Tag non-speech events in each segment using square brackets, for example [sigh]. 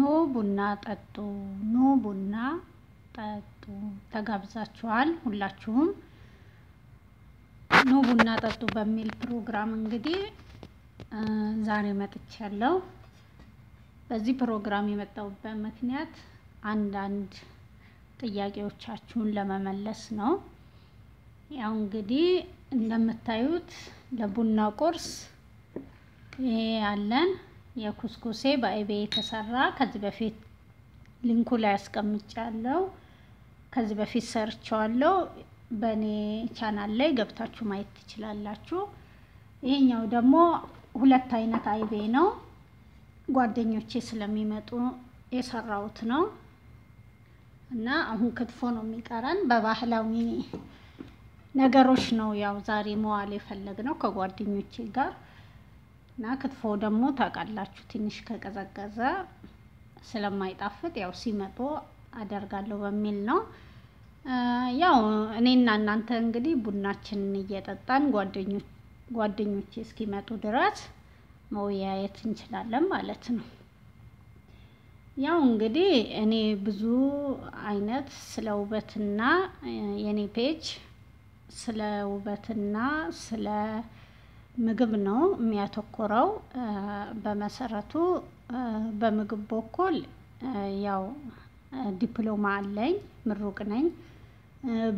ኑ ቡና ጠጡ ኑ ቡና ጠጡ ተጋብዛችኋል ሁላችሁም ኑ ቡና ጠጡ በሚል ፕሮግራም እንግዲህ ዛሬ መጥቻለሁ። በዚህ ፕሮግራም የመጣሁበት ምክንያት አንዳንድ ጥያቄዎቻችሁን ለመመለስ ነው። ያው እንግዲህ እንደምታዩት ለቡና ቁርስ ይሄ ያለን የኩስኩሴ በአይቤ የተሰራ ከዚህ በፊት link ኡ ላይ አስቀምጫለሁ። ከዚህ በፊት ሰርቼዋለሁ። በእኔ ቻናል ላይ ገብታችሁ ማየት ትችላላችሁ። ይሄኛው ደግሞ ሁለት አይነት አይቤ ነው። ጓደኞቼ ስለሚመጡ የሰራሁት ነው እና አሁን ክትፎ ነው የሚቀረን። በባህላዊ ነገሮች ነው ያው ዛሬ መዋል የፈለግነው ከጓደኞቼ ጋር እና ክትፎ ደግሞ ታውቃላችሁ ትንሽ ከቀዘቀዘ ስለማይጣፍጥ ያው ሲመጡ አደርጋለሁ በሚል ነው። ያው እኔና እናንተ እንግዲህ ቡናችንን እየጠጣን ጓደኞቼ እስኪመጡ ድረስ መወያየት እንችላለን ማለት ነው። ያው እንግዲህ እኔ ብዙ አይነት ስለ ውበትና የኔ ፔጅ ስለ ውበትና ስለ ምግብ ነው የሚያተኩረው። በመሰረቱ በምግብ በኩል ያው ዲፕሎማ አለኝ ምሩቅ ነኝ።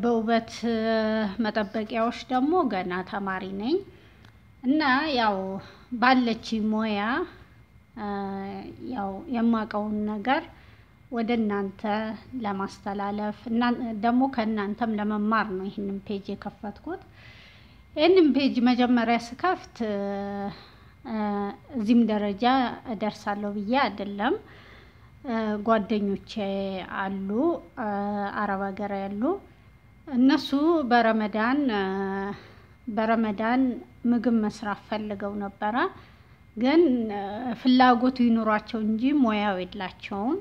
በውበት መጠበቂያዎች ደግሞ ገና ተማሪ ነኝ። እና ያው ባለችኝ ሙያ ያው የማውቀውን ነገር ወደ እናንተ ለማስተላለፍ እና ደግሞ ከእናንተም ለመማር ነው ይህንን page የከፈትኩት። ይህንን page መጀመሪያ ስከፍት እዚህም ደረጃ እደርሳለሁ ብዬ አይደለም። ጓደኞቼ አሉ አረብ ሀገር ያሉ እነሱ በረመዳን በረመዳን ምግብ መስራት ፈልገው ነበረ። ግን ፍላጎቱ ይኑሯቸው እንጂ ሙያው የላቸውም።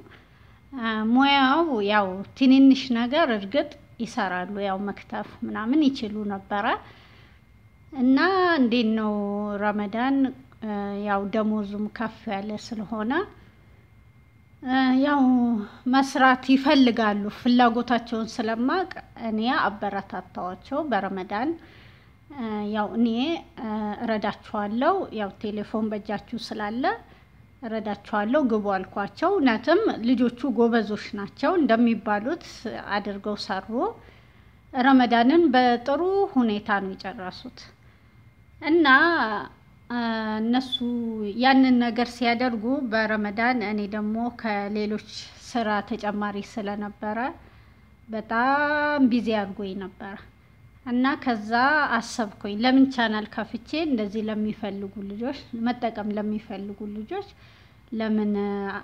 ሙያው ያው ትንንሽ ነገር እርግጥ ይሰራሉ ያው መክተፍ ምናምን ይችሉ ነበረ። እና እንዴት ነው ረመዳን ያው ደሞዙም ከፍ ያለ ስለሆነ ያው መስራት ይፈልጋሉ ፍላጎታቸውን ስለማውቅ እኔ አበረታታኋቸው በረመዳን ያው እኔ እረዳችኋለሁ ያው ቴሌፎን በእጃችሁ ስላለ እረዳችኋለሁ ግቡ አልኳቸው። እውነትም ልጆቹ ጎበዞች ናቸው እንደሚባሉት አድርገው ሰሩ። ረመዳንን በጥሩ ሁኔታ ነው የጨረሱት። እና እነሱ ያንን ነገር ሲያደርጉ በረመዳን እኔ ደግሞ ከሌሎች ስራ ተጨማሪ ስለነበረ በጣም busy አድርጎኝ ነበረ። እና ከዛ አሰብኩኝ ለምን ቻናል ከፍቼ እንደዚህ ለሚፈልጉ ልጆች መጠቀም ለሚፈልጉ ልጆች ለምን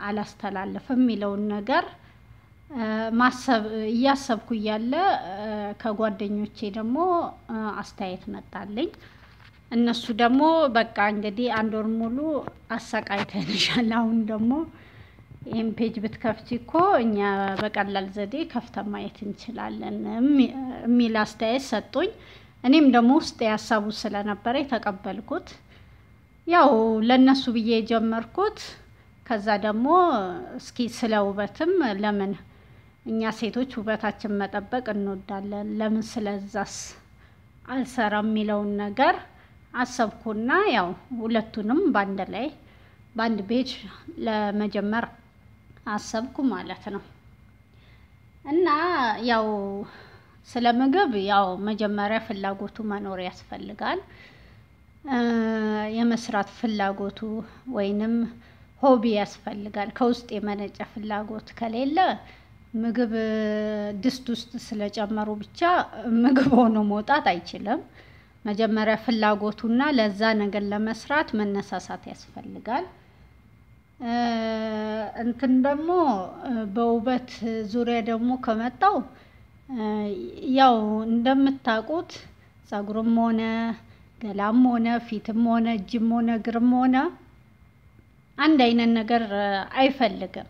አላስተላልፍም የሚለውን ነገር ማሰብ እያሰብኩ እያለ ከጓደኞቼ ደግሞ አስተያየት መጣልኝ። እነሱ ደግሞ በቃ እንግዲህ አንድ ወር ሙሉ አሰቃይተንሻል። [laughs] አሁን ደግሞ ይሄን page ብትከፍቺ እኮ እኛ በቀላል ዘዴ ከፍተን ማየት እንችላለን የሚል አስተያየት ሰጡኝ። እኔም ደግሞ ውስጤ ሀሳቡ ስለነበረ የተቀበልኩት ያው ለእነሱ ብዬ የጀመርኩት ከዛ ደግሞ እስኪ ስለ ውበትም ለምን እኛ ሴቶች ውበታችን መጠበቅ እንወዳለን? ለምን ስለዛስ አልሰራም? የሚለውን ነገር አሰብኩና ያው ሁለቱንም በአንድ ላይ በአንድ page ለመጀመር አሰብኩ ማለት ነው። እና ያው ስለ ምግብ ያው መጀመሪያ ፍላጎቱ መኖር ያስፈልጋል። የመስራት ፍላጎቱ ወይንም hobby ያስፈልጋል ከውስጥ የመነጨ ፍላጎት ከሌለ ምግብ ድስት ውስጥ ስለጨመሩ ብቻ ምግብ ሆኖ መውጣት አይችልም። መጀመሪያ ፍላጎቱና ለዛ ነገር ለመስራት መነሳሳት ያስፈልጋል። እንትን ደግሞ በውበት ዙሪያ ደግሞ ከመጣው ያው እንደምታውቁት ፀጉርም ሆነ ገላም ሆነ ፊትም ሆነ እጅም ሆነ እግርም ሆነ አንድ አይነት ነገር አይፈልግም።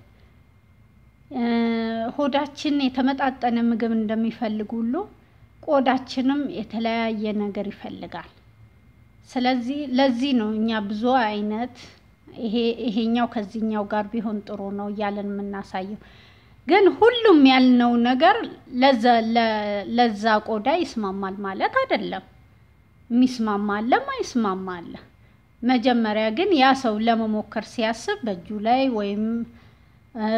ሆዳችን የተመጣጠነ ምግብ እንደሚፈልግ ሁሉ ቆዳችንም የተለያየ ነገር ይፈልጋል። ስለዚህ ለዚህ ነው እኛ ብዙ አይነት ይሄ ይሄኛው ከዚህኛው ጋር ቢሆን ጥሩ ነው እያለን የምናሳየው ግን ሁሉም ያልነው ነገር ለዛ ቆዳ ይስማማል ማለት አይደለም። የሚስማማ አለ፣ ማይስማማ አለ። መጀመሪያ ግን ያ ሰው ለመሞከር ሲያስብ በእጁ ላይ ወይም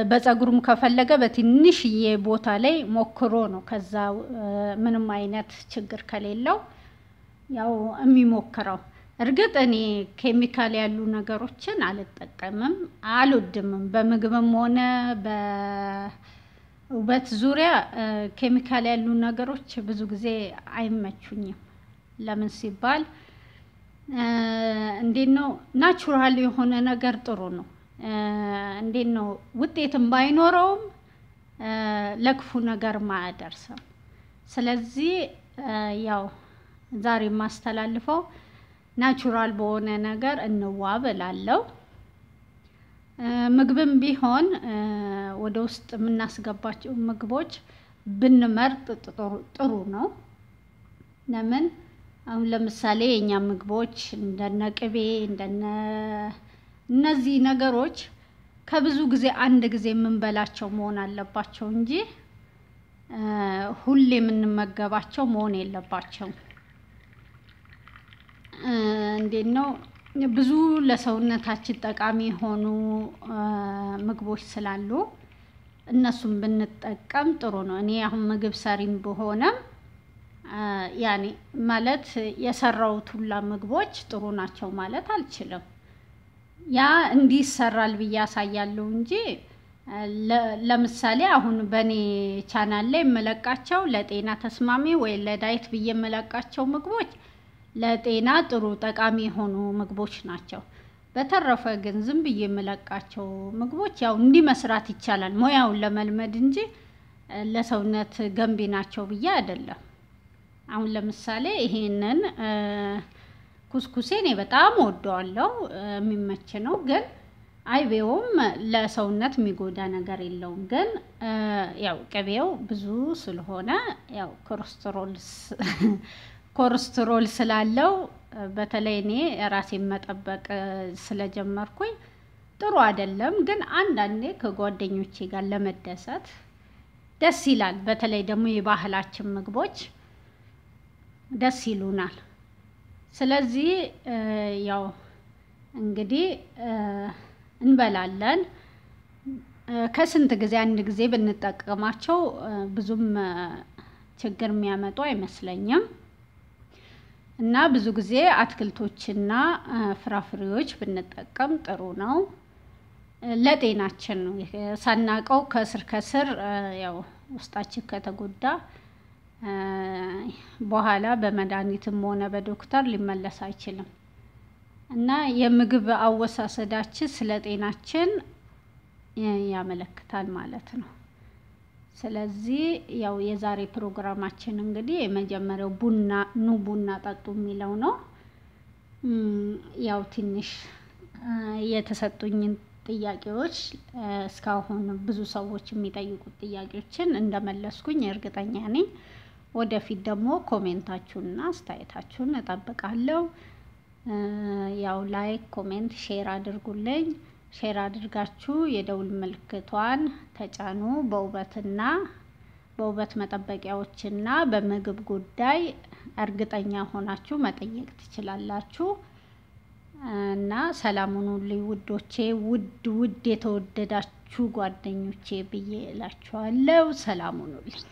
በፀጉሩም ከፈለገ በትንሽዬ ቦታ ላይ ሞክሮ ነው ከዛ ምንም አይነት ችግር ከሌለው ያው የሚሞክረው። እርግጥ እኔ ኬሚካል ያሉ ነገሮችን አልጠቀምም፣ አልወድምም። በምግብም ሆነ በውበት ዙሪያ ኬሚካል ያሉ ነገሮች ብዙ ጊዜ አይመቹኝም። ለምን ሲባል እንዴት ነው natural የሆነ ነገር ጥሩ ነው። እንዴት ነው ውጤትም ባይኖረውም ለክፉ ነገር ማያደርሰው። ስለዚህ ያው ዛሬ የማስተላልፈው natural በሆነ ነገር እንዋብ እላለሁ። ምግብም ቢሆን ወደ ውስጥ የምናስገባቸው ምግቦች ብንመርጥ ጥሩ ነው። ለምን አሁን ለምሳሌ የኛ ምግቦች እንደነ ቅቤ እንደነ እነዚህ ነገሮች ከብዙ ጊዜ አንድ ጊዜ የምንበላቸው መሆን አለባቸው እንጂ ሁሌ የምንመገባቸው መሆን የለባቸውም። እንዴት ነው ብዙ ለሰውነታችን ጠቃሚ የሆኑ ምግቦች ስላሉ እነሱን ብንጠቀም ጥሩ ነው። እኔ አሁን ምግብ ሰሪም ብሆንም ያኔ ማለት የሰራሁት ሁላ ምግቦች ጥሩ ናቸው ማለት አልችልም። ያ እንዲህ ይሰራል ብዬ አሳያለሁ እንጂ ለምሳሌ አሁን በእኔ ቻናል ላይ የምለቃቸው ለጤና ተስማሚ ወይ ለዳይት ብዬ የምለቃቸው ምግቦች ለጤና ጥሩ ጠቃሚ የሆኑ ምግቦች ናቸው። በተረፈ ግን ዝም ብዬ የምለቃቸው ምግቦች ያው እንዲህ መስራት ይቻላል ሙያውን ለመልመድ እንጂ ለሰውነት ገንቢ ናቸው ብዬ አይደለም። አሁን ለምሳሌ ይሄንን ኩስኩሴ እኔ በጣም እወደዋለሁ የሚመች ነው። ግን አይቤውም ለሰውነት የሚጎዳ ነገር የለውም። ግን ያው ቅቤው ብዙ ስለሆነ ያው ኮሌስትሮል [laughs] ስላለው በተለይ እኔ ራሴን መጠበቅ ስለጀመርኩኝ ጥሩ አይደለም። ግን አንዳንዴ ከጓደኞቼ ጋር ለመደሰት ደስ ይላል። በተለይ ደግሞ የባህላችን ምግቦች ደስ ይሉናል። ስለዚህ ያው እንግዲህ እንበላለን። ከስንት ጊዜ አንድ ጊዜ ብንጠቀማቸው ብዙም ችግር የሚያመጡ አይመስለኝም። እና ብዙ ጊዜ አትክልቶችና ፍራፍሬዎች ብንጠቀም ጥሩ ነው። ለጤናችን ነው ሳናውቀው ከስር ከስር ያው ውስጣችን ከተጎዳ በኋላ በመድሃኒትም ሆነ በዶክተር ሊመለስ አይችልም። እና የምግብ አወሳሰዳችን ስለ ጤናችን ያመለክታል ማለት ነው። ስለዚህ ያው የዛሬ ፕሮግራማችን እንግዲህ የመጀመሪያው ቡና ኑ ቡና ጠጡ የሚለው ነው። ያው ትንሽ የተሰጡኝን ጥያቄዎች እስካሁን ብዙ ሰዎች የሚጠይቁት ጥያቄዎችን እንደመለስኩኝ እርግጠኛ ነኝ። ወደፊት ደግሞ comment ኣችሁንና አስተያየታችሁን እጠብቃለሁ። ያው like comment share አድርጉልኝ share አድርጋችሁ የደውል ምልክቷን ተጫኑ። በውበትና በውበት መጠበቂያዎችና በምግብ ጉዳይ እርግጠኛ ሆናችሁ መጠየቅ ትችላላችሁ። እና ሰላም ሁኑልኝ ውዶቼ፣ ውድ ውድ የተወደዳችሁ ጓደኞቼ ብዬ እላችኋለሁ። ሰላም ሁኑልኝ።